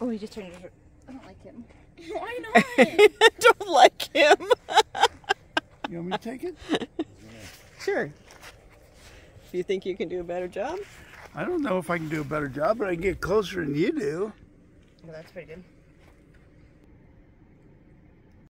Oh, he just turned his. I don't like him. Why not? I Don't like him. You want me to take it? Sure. Do You think you can do a better job? I don't know if I can do a better job, but I can get closer than you do. Well, that's pretty good.